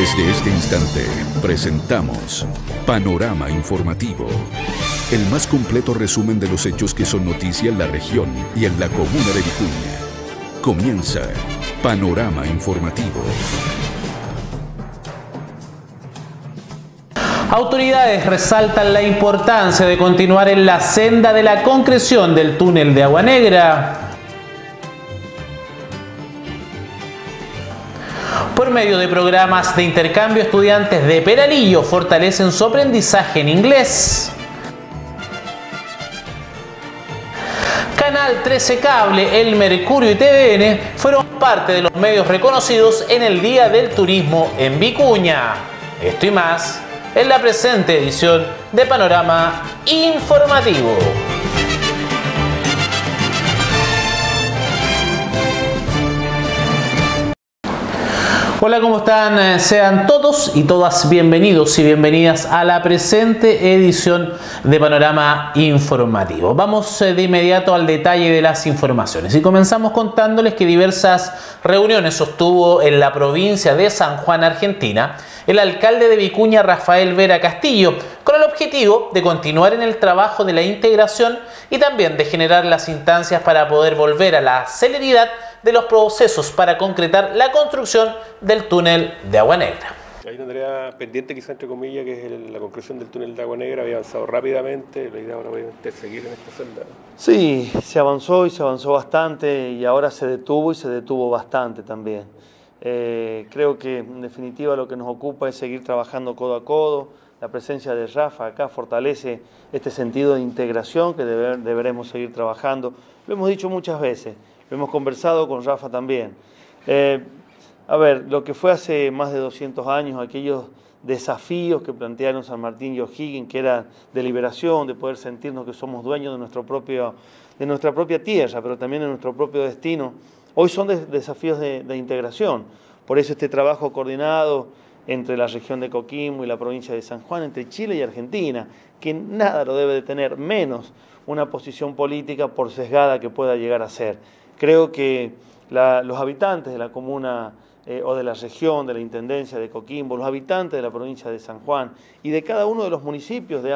Desde este instante presentamos Panorama Informativo, el más completo resumen de los hechos que son noticia en la región y en la comuna de Vicuña. Comienza Panorama Informativo. Autoridades resaltan la importancia de continuar en la senda de la concreción del túnel de Agua Negra. Medio de programas de intercambio, estudiantes de Peralillo fortalecen su aprendizaje en inglés. Canal 13 Cable, El Mercurio y TVN fueron parte de los medios reconocidos en el Día del Turismo en Vicuña. Esto y más en la presente edición de Panorama Informativo. Hola, ¿cómo están? Eh, sean todos y todas bienvenidos y bienvenidas a la presente edición de Panorama Informativo. Vamos eh, de inmediato al detalle de las informaciones y comenzamos contándoles que diversas reuniones sostuvo en la provincia de San Juan, Argentina, el alcalde de Vicuña, Rafael Vera Castillo, con el objetivo de continuar en el trabajo de la integración y también de generar las instancias para poder volver a la celeridad de los procesos para concretar la construcción del túnel de Agua Negra. Hay una tarea pendiente, quizá entre comillas, que es la concreción del túnel de Agua Negra. Había avanzado rápidamente, la idea ahora obviamente es seguir en esta senda. Sí, se avanzó y se avanzó bastante y ahora se detuvo y se detuvo bastante también. Eh, creo que en definitiva lo que nos ocupa es seguir trabajando codo a codo. La presencia de Rafa acá fortalece este sentido de integración que deberemos seguir trabajando. Lo hemos dicho muchas veces, hemos conversado con Rafa también. Eh, a ver, lo que fue hace más de 200 años, aquellos desafíos que plantearon San Martín y O'Higgins, que era de liberación, de poder sentirnos que somos dueños de, nuestro propio, de nuestra propia tierra, pero también de nuestro propio destino, hoy son desafíos de, de, integración. Por eso este trabajo coordinado entre la región de Coquimbo y la provincia de San Juan, entre Chile y Argentina, que nada lo debe de tener, menos una posición política por sesgada que pueda llegar a ser. Creo que los habitantes de la comuna eh, o de la región, de la Intendencia de Coquimbo, los habitantes de la provincia de San Juan y de cada uno de los municipios de,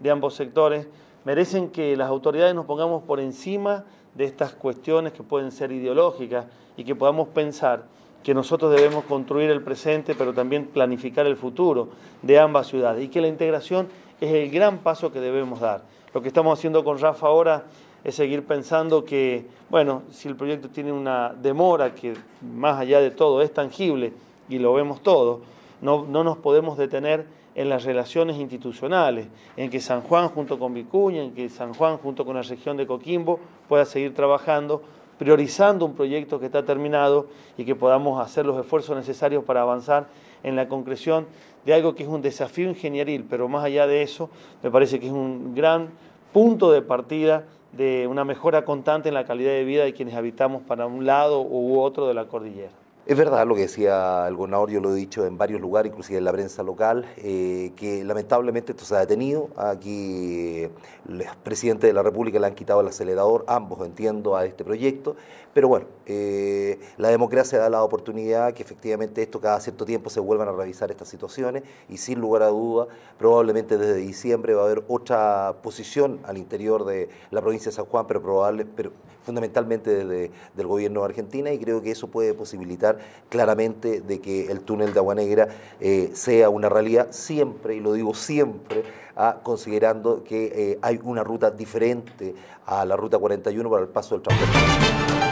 de ambos sectores merecen que las autoridades nos pongamos por encima de estas cuestiones que pueden ser ideológicas y que podamos pensar que nosotros debemos construir el presente, pero también planificar el futuro de ambas ciudades y que la integración es el gran paso que debemos dar. Lo que estamos haciendo con Rafa ahora es seguir pensando que, bueno, si el proyecto tiene una demora que más allá de todo es tangible y lo vemos todo, no, no nos podemos detener en las relaciones institucionales, en que San Juan junto con Vicuña, en que San Juan junto con la región de Coquimbo pueda seguir trabajando, priorizando un proyecto que está terminado y que podamos hacer los esfuerzos necesarios para avanzar en la concreción de algo que es un desafío ingenieril, pero más allá de eso, me parece que es un gran punto de partida de una mejora constante en la calidad de vida de quienes habitamos para un lado u otro de la cordillera. Es verdad lo que decía el gobernador, yo lo he dicho en varios lugares, inclusive en la prensa local, eh, que lamentablemente esto se ha detenido. Aquí el presidente de la República le han quitado el acelerador, ambos entiendo, a este proyecto. Pero bueno, eh, la democracia da la oportunidad que efectivamente esto cada cierto tiempo se vuelvan a revisar estas situaciones y sin lugar a duda, probablemente desde diciembre va a haber otra posición al interior de la provincia de San Juan, pero probable, pero fundamentalmente desde el gobierno de Argentina y creo que eso puede posibilitar claramente de que el túnel de Agua Negra eh, sea una realidad siempre, y lo digo siempre, ah, considerando que eh, hay una ruta diferente a la ruta 41 para el paso del transporte.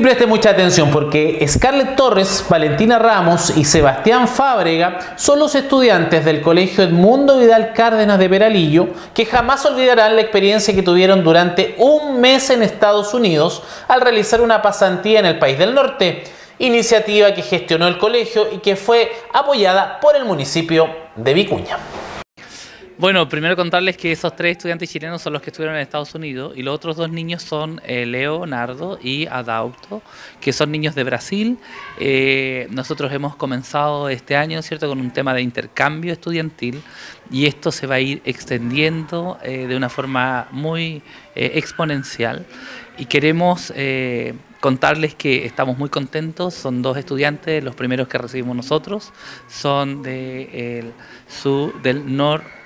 Y preste mucha atención porque Scarlett Torres, Valentina Ramos y Sebastián Fábrega son los estudiantes del Colegio Edmundo Vidal Cárdenas de Peralillo que jamás olvidarán la experiencia que tuvieron durante un mes en Estados Unidos al realizar una pasantía en el país del norte, iniciativa que gestionó el colegio y que fue apoyada por el municipio de Vicuña. Bueno, primero contarles que esos tres estudiantes chilenos son los que estuvieron en Estados Unidos y los otros dos niños son eh, Leonardo y Adauto, que son niños de Brasil. Eh, nosotros hemos comenzado este año, ¿cierto?, con un tema de intercambio estudiantil y esto se va a ir extendiendo eh, de una forma muy exponencial y queremos contarles que estamos muy contentos, son dos estudiantes, los primeros que recibimos nosotros, son de el sur, del norte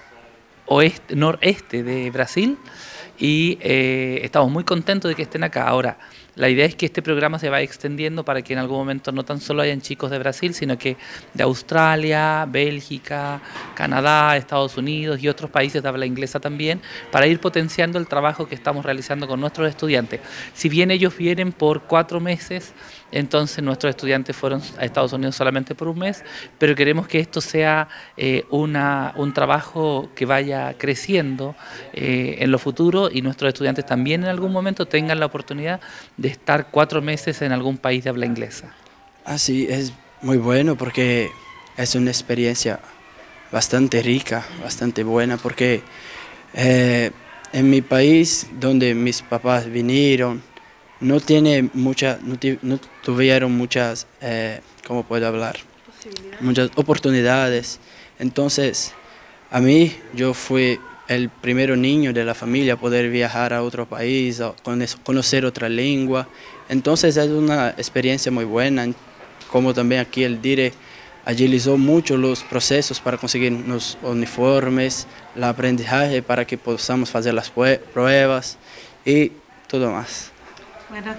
oeste, noreste de Brasil y eh, estamos muy contentos de que estén acá. Ahora, la idea es que este programa se vaya extendiendo para que en algún momento no tan solo hayan chicos de Brasil, sino que de Australia, Bélgica, Canadá, Estados Unidos y otros países de habla inglesa también, para ir potenciando el trabajo que estamos realizando con nuestros estudiantes. Si bien ellos vienen por cuatro meses, entonces nuestros estudiantes fueron a Estados Unidos solamente por un mes, pero queremos que esto sea eh, una, un trabajo que vaya creciendo eh, en lo futuro y nuestros estudiantes también en algún momento tengan la oportunidad estar cuatro meses en algún país de habla inglesa. Así es muy bueno porque es una experiencia bastante rica, bastante buena, porque eh, en mi país, donde mis papás vinieron, no tiene mucha, no, tuvieron muchas, eh, ¿cómo puedo hablar? Muchas oportunidades. Entonces, a mí, yo fui el primer niño de la familia poder viajar a otro país, conocer otra lengua. Entonces es una experiencia muy buena, como también aquí el DIRE agilizó mucho los procesos para conseguir los uniformes, el aprendizaje para que podamos hacer las pruebas y todo más. Bueno,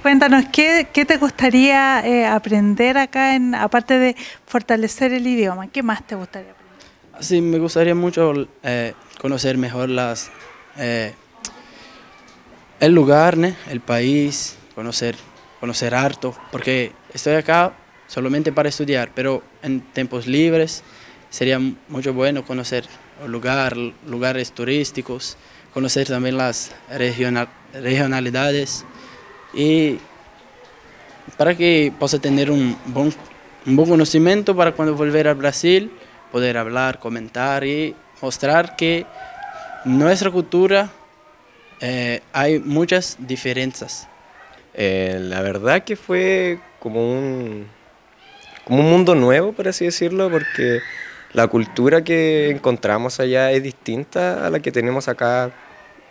cuéntanos, ¿qué, te gustaría eh, aprender acá, en, aparte de fortalecer el idioma? ¿Qué más te gustaría? Sí, me gustaría mucho eh, conocer mejor las, eh, el lugar, el país, conocer, conocer harto, porque estoy acá solamente para estudiar, pero en tiempos libres sería mucho bueno conocer lugar, lugares turísticos, conocer también las regionalidades y para que pueda tener un buen, un buen conocimiento para cuando volver a Brasil, poder hablar, comentar y mostrar que nuestra cultura eh, hay muchas diferencias. Eh, la verdad que fue como un, como un mundo nuevo, por así decirlo, porque la cultura que encontramos allá es distinta a la que tenemos acá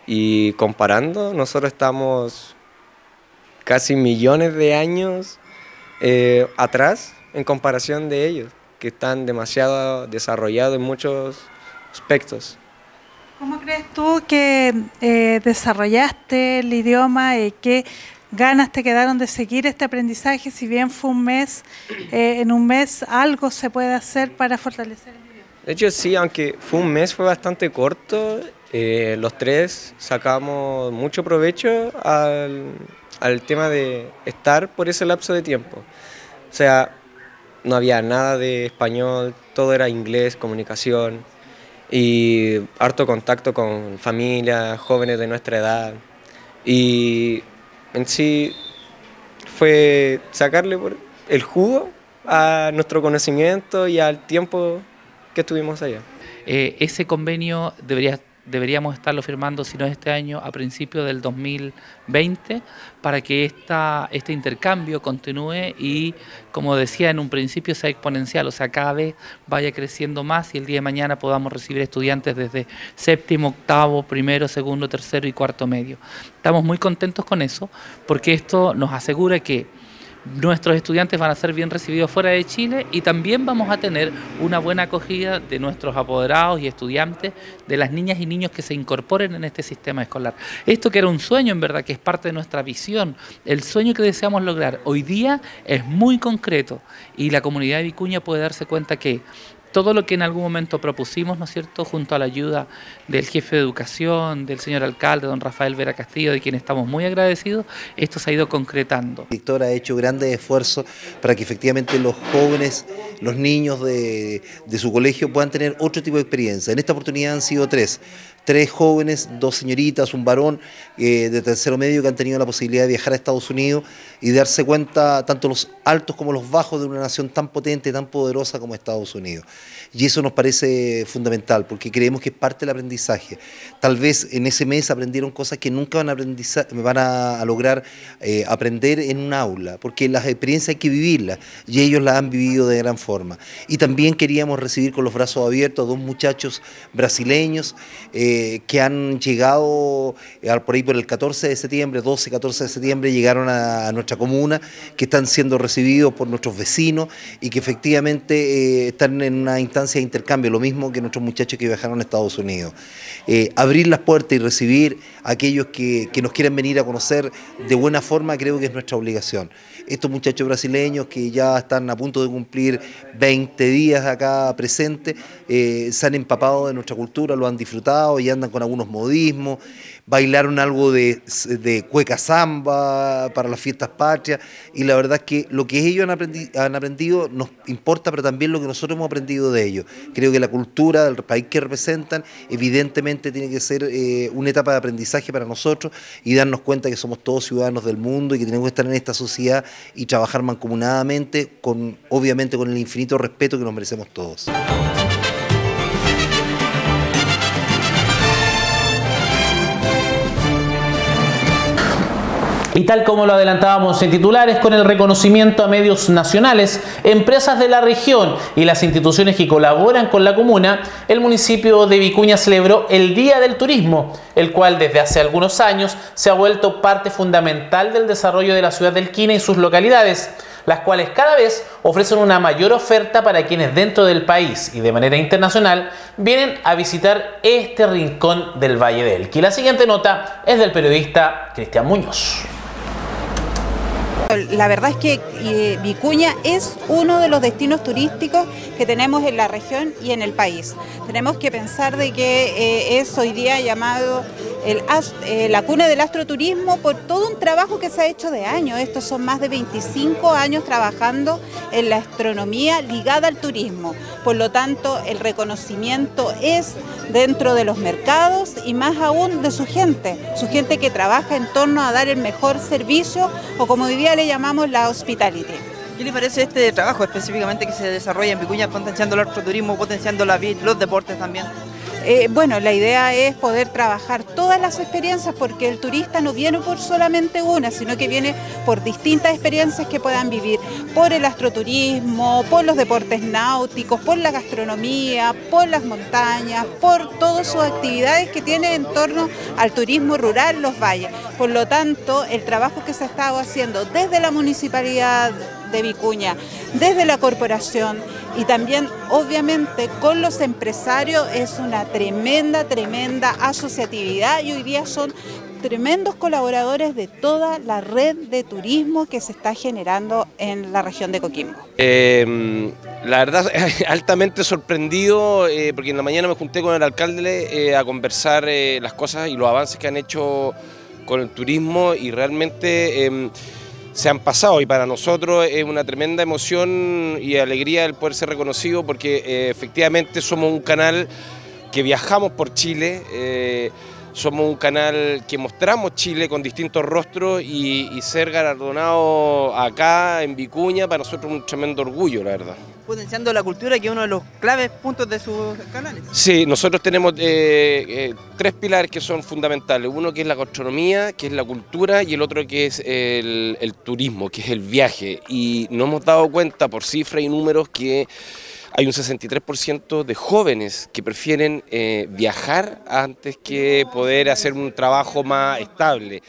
y comparando, nosotros estamos casi millones de años eh, atrás en comparación de ellos, que están demasiado desarrollados en muchos aspectos. ¿Cómo crees tú que eh, desarrollaste el idioma y qué ganas te quedaron de seguir este aprendizaje? Si bien fue un mes, eh, en un mes algo se puede hacer para fortalecer el idioma. De hecho, sí, aunque fue un mes, fue bastante corto. los tres sacamos mucho provecho al, al tema de estar por ese lapso de tiempo. O sea, no había nada de español, todo era inglés, comunicación y harto contacto con familias, jóvenes de nuestra edad. Y en sí fue sacarle el jugo a nuestro conocimiento y al tiempo que estuvimos allá. Eh, ese convenio debería deberíamos estarlo firmando, si no este año, a principios del 2020, para que esta, este intercambio continúe y, como decía en un principio, sea exponencial, o sea, cada vez vaya creciendo más y el día de mañana podamos recibir estudiantes desde séptimo, octavo, primero, segundo, tercero y cuarto medio. Estamos muy contentos con eso, porque esto nos asegura que nuestros estudiantes van a ser bien recibidos fuera de Chile y también vamos a tener una buena acogida de nuestros apoderados y estudiantes, de las niñas y niños que se incorporen en este sistema escolar. Esto que era un sueño, en verdad, que es parte de nuestra visión, el sueño que deseamos lograr hoy día es muy concreto y la comunidad de Vicuña puede darse cuenta que todo lo que en algún momento propusimos, ¿no es cierto?, junto a la ayuda del jefe de educación, del señor alcalde, don Rafael Vera Castillo, de quien estamos muy agradecidos, esto se ha ido concretando. Víctor ha hecho grandes esfuerzos para que efectivamente los jóvenes, los niños de, de su colegio puedan tener otro tipo de experiencia. En esta oportunidad han sido tres tres jóvenes, dos señoritas, un varón eh, de tercero medio que han tenido la posibilidad de viajar a Estados Unidos y darse cuenta tanto los altos como los bajos de una nación tan potente, tan poderosa como Estados Unidos. Y eso nos parece fundamental porque creemos que es parte del aprendizaje. Tal vez en ese mes aprendieron cosas que nunca van a, lograr eh, aprender en un aula, porque las experiencias hay que vivirlas y ellos las han vivido de gran forma. Y también queríamos recibir con los brazos abiertos a dos muchachos brasileños eh, que han llegado eh, por ahí por el 14 de septiembre, 12, 14 de septiembre, llegaron a, nuestra comuna, que están siendo recibidos por nuestros vecinos y que efectivamente están en una instancia de intercambio, lo mismo que nuestros muchachos que viajaron a Estados Unidos. Eh, abrir las puertas y recibir a aquellos que, nos quieran venir a conocer de buena forma creo que es nuestra obligación. Estos muchachos brasileños que ya están a punto de cumplir 20 días acá presentes, eh, se han empapado de nuestra cultura, lo han disfrutado y andan con algunos modismos bailaron algo de, de, cueca samba para las fiestas patrias y la verdad es que lo que ellos han aprendido, nos importa, pero también lo que nosotros hemos aprendido de ellos. Creo que la cultura del país que representan evidentemente tiene que ser eh, una etapa de aprendizaje para nosotros y darnos cuenta que somos todos ciudadanos del mundo y que tenemos que estar en esta sociedad y trabajar mancomunadamente, con, obviamente con el infinito respeto que nos merecemos todos. Y tal como lo adelantábamos en titulares, con el reconocimiento a medios nacionales, empresas de la región y las instituciones que colaboran con la comuna, el municipio de Vicuña celebró el Día del Turismo, el cual desde hace algunos años se ha vuelto parte fundamental del desarrollo de la ciudad del Quina y sus localidades las cuales cada vez ofrecen una mayor oferta para quienes dentro del país y de manera internacional vienen a visitar este rincón del Valle del Elqui. La siguiente nota es del periodista Cristian Muñoz. La verdad es que eh, Vicuña es uno de los destinos turísticos que tenemos en la región y en el país. Tenemos que pensar de que eh, es hoy día llamado eh, la cuna del astroturismo por todo un trabajo que se ha hecho de años. Estos son más de 25 años trabajando en la astronomía ligada al turismo. Por lo tanto, el reconocimiento es dentro de los mercados y más aún de su gente, su gente que trabaja en torno a dar el mejor servicio o como diría le llamamos la hospitality. ¿Qué le parece este trabajo específicamente que se desarrolla en Vicuña, potenciando el turismo, potenciando la vida, los deportes también? Eh, bueno, la idea es poder trabajar todas las experiencias porque el turista no viene por solamente una, sino que viene por distintas experiencias que puedan vivir, por el astroturismo, por los deportes náuticos, por la gastronomía, por las montañas, por todas sus actividades que tiene en torno al turismo rural, los valles. Por lo tanto, el trabajo que se ha estado haciendo desde la municipalidad de Vicuña, desde la corporación y también obviamente con los empresarios es una tremenda, tremenda asociatividad y hoy día son tremendos colaboradores de toda la red de turismo que se está generando en la región de Coquimbo. Em, la verdad, altamente sorprendido eh, porque en la mañana me junté con el alcalde eh, a conversar eh, las cosas y los avances que han hecho con el turismo y realmente em, se han pasado y para nosotros es una tremenda emoción y alegría el poder ser reconocido porque eh, efectivamente somos un canal que viajamos por Chile, eh, somos un canal que mostramos Chile con distintos rostros y, y ser galardonado acá en Vicuña para nosotros es un tremendo orgullo, la verdad potenciando la cultura, que es uno de los claves puntos de sus canales. Sí, nosotros tenemos eh, eh, tres pilares que son fundamentales. Uno que es la gastronomía, que es la cultura, y el otro que es el, turismo, que es el viaje. Y nos hemos dado cuenta por cifras y números que hay un 63% de jóvenes que prefieren eh, viajar antes que poder hacer un trabajo más estable.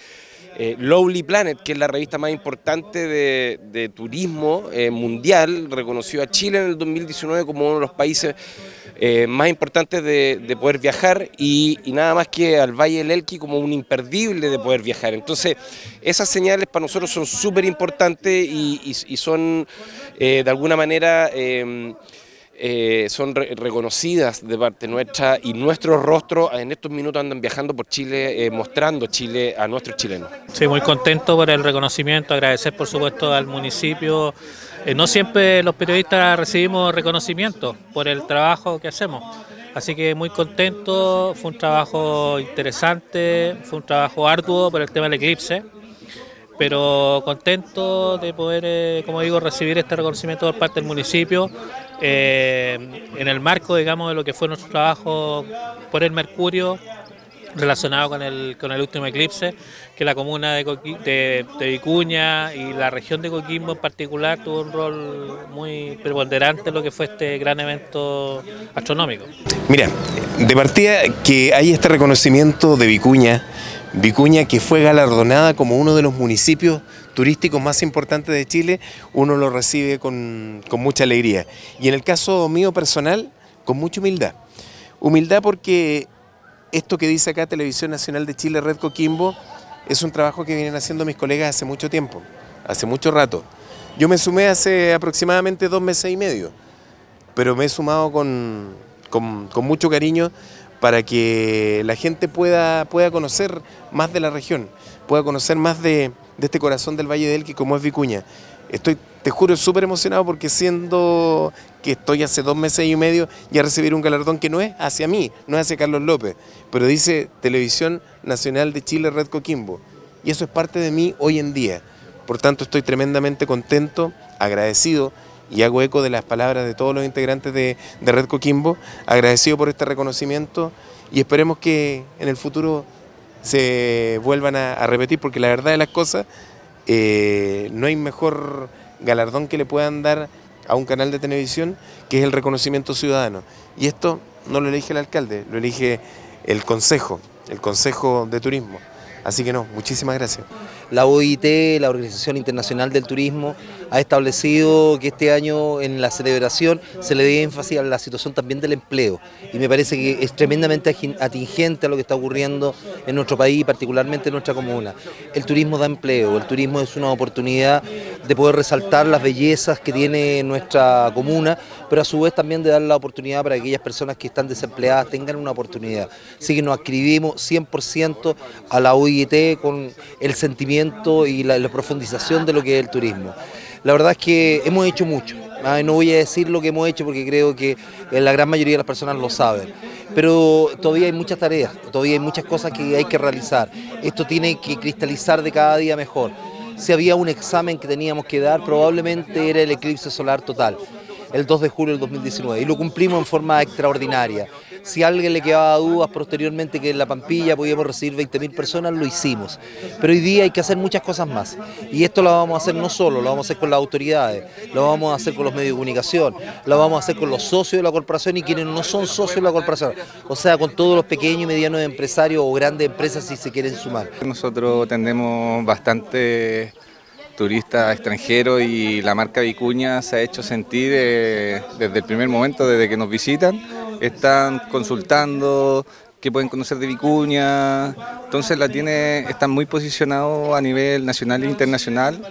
Eh, Lowly Planet, que es la revista más importante de, turismo eh, mundial, reconoció a Chile en el 2019 como uno de los países eh, más importantes de, poder viajar y, nada más que al Valle del Elqui como un imperdible de poder viajar. Entonces, esas señales para nosotros son súper importantes y, son de alguna manera... Eh, son reconocidas de parte nuestra y nuestros rostros en estos minutos andan viajando por Chile, eh, mostrando Chile a nuestros chilenos. Sí, muy contento por el reconocimiento, agradecer por supuesto al municipio. Eh, no siempre los periodistas recibimos reconocimiento por el trabajo que hacemos. Así que muy contento, fue un trabajo interesante, fue un trabajo arduo por el tema del eclipse, pero contento de poder, como digo, recibir este reconocimiento por parte del municipio eh, en el marco, digamos, de lo que fue nuestro trabajo por el Mercurio relacionado con el, con el último eclipse, que la comuna de, de, Vicuña y la región de Coquimbo en particular tuvo un rol muy preponderante en lo que fue este gran evento astronómico. Mira, de partida que hay este reconocimiento de Vicuña, Vicuña que fue galardonada como uno de los municipios turísticos más importantes de Chile, uno lo recibe con, con mucha alegría. Y en el caso mío personal, con mucha humildad. Humildad porque esto que dice acá Televisión Nacional de Chile, Red Coquimbo, es un trabajo que vienen haciendo mis colegas hace mucho tiempo, hace mucho rato. Yo me sumé hace aproximadamente dos meses y medio, pero me he sumado con, mucho cariño para que la gente pueda, pueda conocer más de la región, pueda conocer más de, de este corazón del Valle del que como es Vicuña. Estoy, te juro, súper emocionado porque siendo que estoy hace dos meses y medio ya recibir un galardón que no es hacia mí, no es hacia Carlos López, pero dice Televisión Nacional de Chile Red Coquimbo. Y eso es parte de mí hoy en día. Por tanto, estoy tremendamente contento, agradecido y hago eco de las palabras de todos los integrantes de, Red Coquimbo, agradecido por este reconocimiento y esperemos que en el futuro se vuelvan a repetir, porque la verdad de las cosas eh, no hay mejor galardón que le puedan dar a un canal de televisión que es el reconocimiento ciudadano. Y esto no lo elige el alcalde, lo elige el consejo, el consejo de turismo. Así que no, muchísimas gracias. La OIT, la Organización Internacional del Turismo, ha establecido que este año en la celebración se le dé énfasis a la situación también del empleo. Y me parece que es tremendamente atingente a lo que está ocurriendo en nuestro país, particularmente en nuestra comuna. El turismo da empleo, el turismo es una oportunidad de poder resaltar las bellezas que tiene nuestra comuna, pero a su vez también de dar la oportunidad para que aquellas personas que están desempleadas tengan una oportunidad. Así que nos adscribimos 100% a la OIT con el sentimiento y la, profundización de lo que es el turismo. La verdad es que hemos hecho mucho. ¿ah? No voy a decir lo que hemos hecho porque creo que la gran mayoría de las personas lo saben. Pero todavía hay muchas tareas, todavía hay muchas cosas que hay que realizar. Esto tiene que cristalizar de cada día mejor. Si había un examen que teníamos que dar, probablemente era el eclipse solar total el 2 de julio del 2019 y lo cumplimos en forma extraordinaria. Si a alguien le quedaba dudas posteriormente que en la Pampilla podíamos recibir 20.000 personas, lo hicimos. Pero hoy día hay que hacer muchas cosas más. Y esto lo vamos a hacer no solo, lo vamos a hacer con las autoridades, lo vamos a hacer con los medios de comunicación, lo vamos a hacer con los socios de la corporación y quienes no son socios de la corporación. O sea, con todos los pequeños y medianos empresarios o grandes empresas si se quieren sumar. Nosotros tendemos bastante turistas extranjeros y la marca Vicuña se ha hecho sentir eh, desde el primer momento, desde que nos visitan. Están consultando qué pueden conocer de Vicuña, entonces la tiene, están muy posicionados a nivel nacional e internacional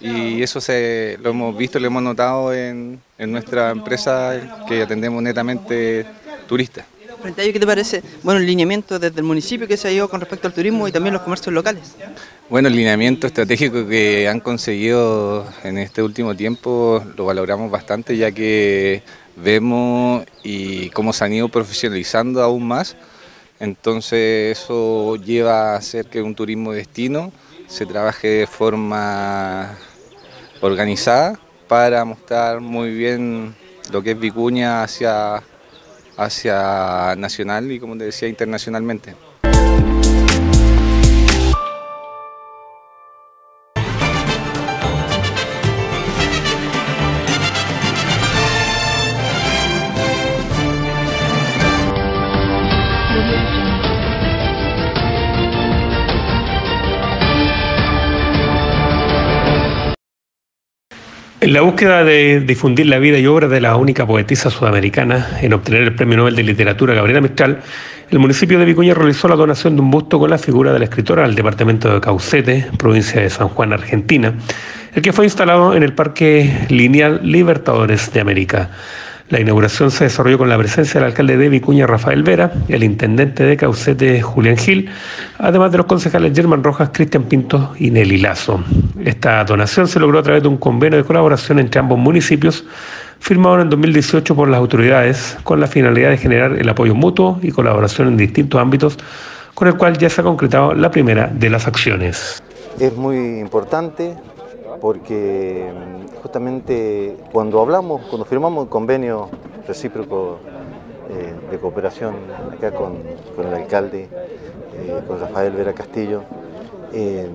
y eso se, lo hemos visto, lo hemos notado en, en nuestra empresa que atendemos netamente turistas. ¿Qué te parece? Bueno, el lineamiento desde el municipio que se ha ido con respecto al turismo y también los comercios locales. Bueno, el lineamiento estratégico que han conseguido en este último tiempo lo valoramos bastante ya que vemos y cómo se han ido profesionalizando aún más. Entonces eso lleva a hacer que un turismo destino se trabaje de forma organizada para mostrar muy bien lo que es Vicuña hacia hacia nacional y como te decía internacionalmente. En la búsqueda de difundir la vida y obra de la única poetisa sudamericana en obtener el Premio Nobel de Literatura Gabriela Mistral, el municipio de Vicuña realizó la donación de un busto con la figura de la escritora al departamento de Caucete, provincia de San Juan, Argentina, el que fue instalado en el Parque Lineal Libertadores de América. La inauguración se desarrolló con la presencia del alcalde de Vicuña, Rafael Vera, el intendente de Caucete, Julián Gil, además de los concejales Germán Rojas, Cristian Pinto y Nelly Lazo. Esta donación se logró a través de un convenio de colaboración entre ambos municipios, firmado en 2018 por las autoridades, con la finalidad de generar el apoyo mutuo y colaboración en distintos ámbitos, con el cual ya se ha concretado la primera de las acciones. Es muy importante porque mm, justamente cuando hablamos, cuando firmamos un convenio recíproco eh, de cooperación acá con, el alcalde, eh, con Rafael Vera Castillo, eh,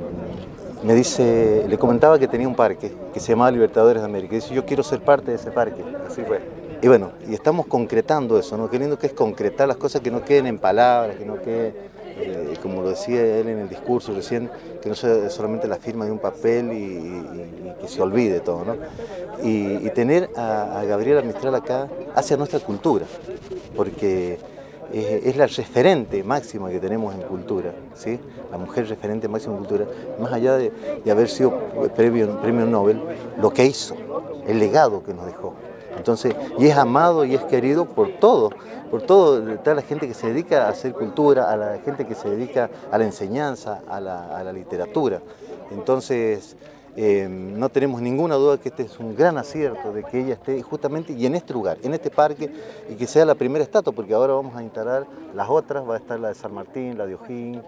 me dice, le comentaba que tenía un parque que se llamaba Libertadores de América. Y dice, yo quiero ser parte de ese parque. Así fue. Y bueno, y estamos concretando eso, ¿no? Queriendo que es concretar las cosas que no queden en palabras, que no queden como lo decía él en el discurso recién, que no sea solamente la firma de un papel y, que se olvide todo, ¿no? Y, tener a, Gabriela Mistral acá hacia nuestra cultura, porque es, la referente máxima que tenemos en cultura, ¿sí? La mujer referente máxima en cultura, más allá de, haber sido premio Nobel, lo que hizo, el legado que nos dejó. Entonces, y es amado y es querido por todos por todo, toda la gente que se dedica a hacer cultura, a la gente que se dedica a la enseñanza, a la, literatura. Entonces, eh, no tenemos ninguna duda que este es un gran acierto de que ella esté justamente y en este lugar, en este parque, y que sea la primera estatua, porque ahora vamos a instalar las otras, va a estar la de San Martín, la de Ojín,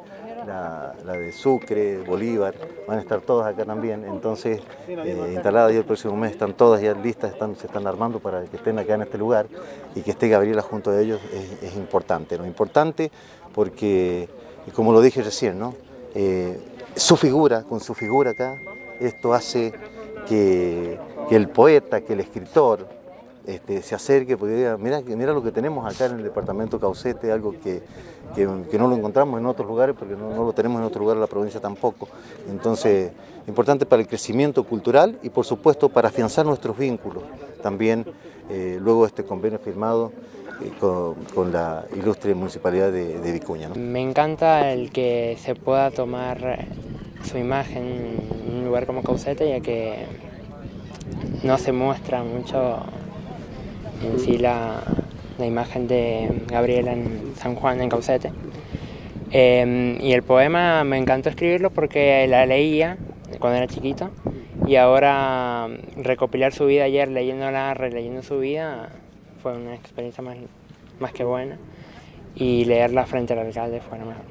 la, de Sucre, Bolívar, van a estar todas acá también. Entonces, eh, instaladas ya el próximo mes, están todas ya listas, están, se están armando para que estén acá en este lugar y que esté Gabriela junto a ellos es, importante. ¿no? Importante porque, como lo dije recién, ¿no? Eh, su figura, con su figura acá, esto hace que el poeta, que el escritor, este, se acerque, porque mira, lo que tenemos acá en el departamento Caucete, algo que, no lo encontramos en otros lugares, porque no, lo tenemos en otro lugar en la provincia tampoco. Entonces, importante para el crecimiento cultural y por supuesto para afianzar nuestros vínculos. También eh, luego de este convenio firmado eh, con, la ilustre municipalidad de, Vicuña. Me encanta el que se pueda tomar su imagen en un lugar como Caucete, ya que no se muestra mucho en sí la, imagen de Gabriela en San Juan, en Caucete. Em, y el poema me encantó escribirlo porque la leía cuando era chiquito y ahora recopilar su vida ayer leyéndola, releyendo su vida, fue una experiencia más, más que buena y leerla frente al alcalde fue lo mejor.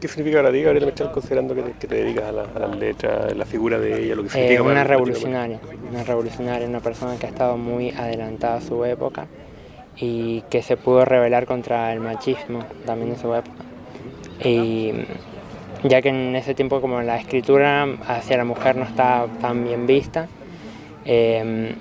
¿Qué significa para ti, Gabriela Mechal, considerando que te, dedicas a, las letras, la figura de ella, lo que significa eh, Una revolucionaria, una revolucionaria, una persona que ha estado muy adelantada a su época y que se pudo rebelar contra el machismo también en su época. Y ya que en ese tiempo como la escritura hacia la mujer no está tan bien vista, eh,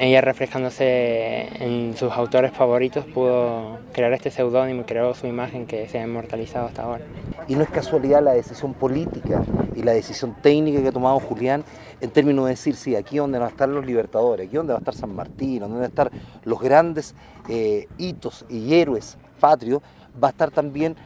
ella reflejándose en sus autores favoritos pudo crear este seudónimo y creó su imagen que se ha inmortalizado hasta ahora. Y no es casualidad la decisión política y la decisión técnica que ha tomado Julián en términos de decir, sí, aquí donde van a estar los libertadores, aquí donde va a estar San Martín, donde van a estar los grandes eh, hitos y héroes patrios, va a estar también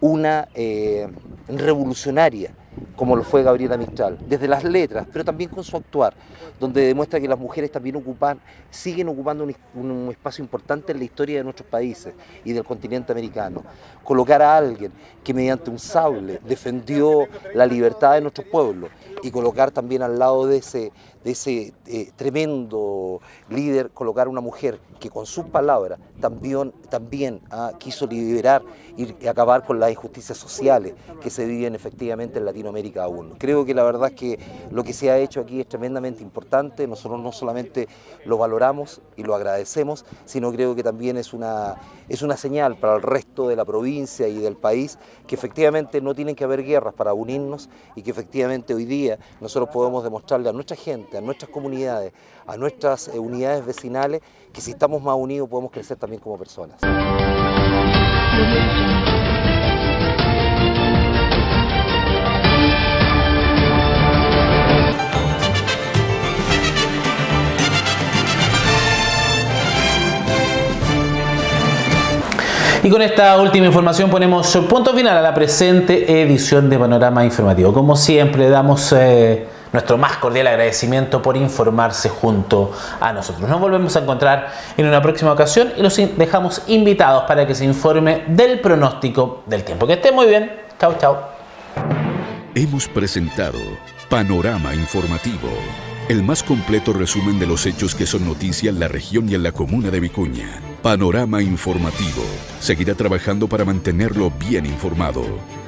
una eh, revolucionaria como lo fue Gabriela Mistral, desde las letras, pero también con su actuar, donde demuestra que las mujeres también ocupan, siguen ocupando un, espacio importante en la historia de nuestros países y del continente americano. Colocar a alguien que mediante un sable defendió la libertad de nuestro pueblo y colocar también al lado de ese, de ese eh, tremendo líder, colocar una mujer que con sus palabras también, también ah, quiso liberar y acabar con las injusticias sociales que se viven efectivamente en Latinoamérica aún. Creo que la verdad es que lo que se ha hecho aquí es tremendamente importante, nosotros no solamente lo valoramos y lo agradecemos, sino creo que también es una, es una señal para el resto de la provincia y del país que efectivamente no tienen que haber guerras para unirnos y que efectivamente hoy día nosotros podemos demostrarle a nuestra gente, a nuestras comunidades, a nuestras eh, unidades vecinales, que si estamos más unidos podemos crecer también como personas. Con esta última información ponemos punto final a la presente edición de Panorama Informativo. Como siempre, damos... Eh, nuestro más cordial agradecimiento por informarse junto a nosotros. Nos volvemos a encontrar en una próxima ocasión y los dejamos invitados para que se informe del pronóstico del tiempo. Que esté muy bien. Chao, chao. Hemos presentado Panorama Informativo, el más completo resumen de los hechos que son noticia en la región y en la comuna de Vicuña. Panorama Informativo. Seguirá trabajando para mantenerlo bien informado.